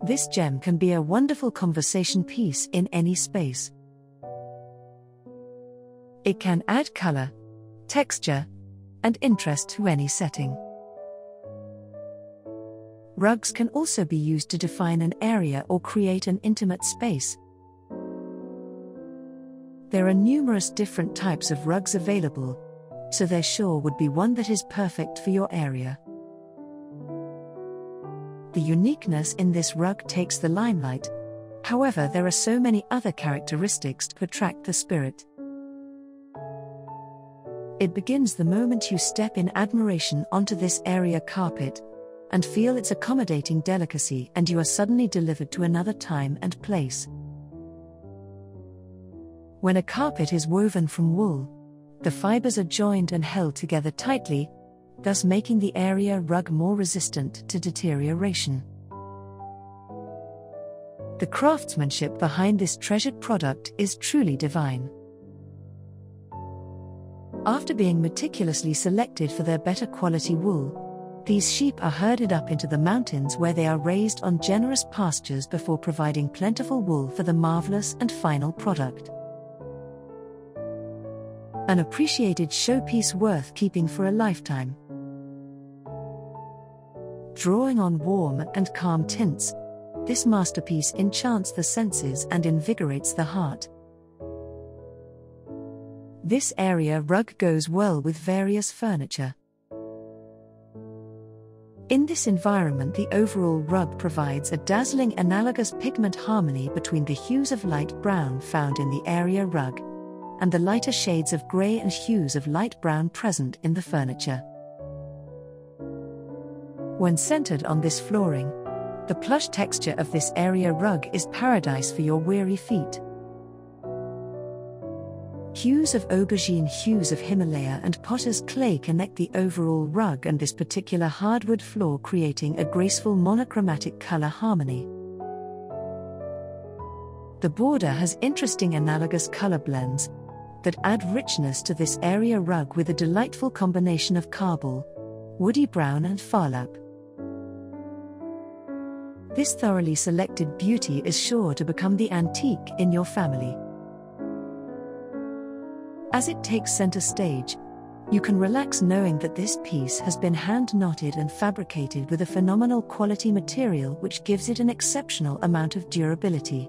This gem can be a wonderful conversation piece in any space. It can add color, texture, and interest to any setting. Rugs can also be used to define an area or create an intimate space. There are numerous different types of rugs available, so there sure would be one that is perfect for your area. The uniqueness in this rug takes the limelight. However, there are so many other characteristics to attract the spirit. It begins the moment you step in admiration onto this area carpet and feel its accommodating delicacy, and you are suddenly delivered to another time and place. When a carpet is woven from wool, the fibers are joined and held together tightly, thus making the area rug more resistant to deterioration. The craftsmanship behind this treasured product is truly divine. After being meticulously selected for their better quality wool, these sheep are herded up into the mountains where they are raised on generous pastures before providing plentiful wool for the marvelous and final product. An appreciated showpiece worth keeping for a lifetime drawing on warm and calm tints. This masterpiece enchants the senses and invigorates the heart. This area rug goes well with various furniture. In this environment, the overall rug provides a dazzling analogous pigment harmony between the hues of light brown found in the area rug and the lighter shades of grey and hues of light brown present in the furniture. When centered on this flooring, the plush texture of this area rug is paradise for your weary feet. Hues of aubergine, hues of Himalaya, and potter's clay connect the overall rug and this particular hardwood floor, creating a graceful monochromatic color harmony. The border has interesting analogous color blends that add richness to this area rug with a delightful combination of carbol, woody brown, and phar-lap. This thoroughly selected beauty is sure to become the antique in your family. As it takes center stage, you can relax knowing that this piece has been hand knotted and fabricated with a phenomenal quality material which gives it an exceptional amount of durability.